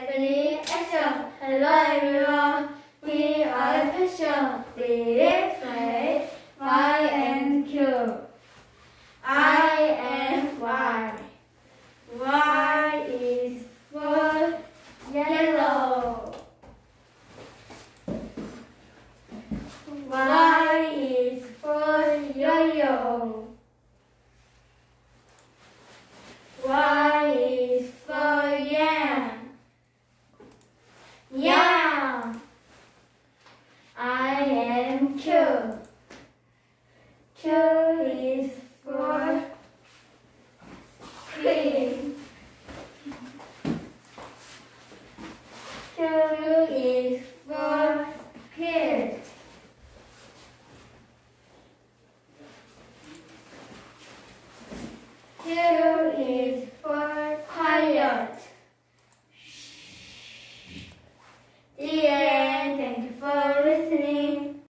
Ready, action! Hello everyone! We are special. Ready, play, Y and Q. I and Y. Y is for yellow. Y is for yo-yo. Q. Q.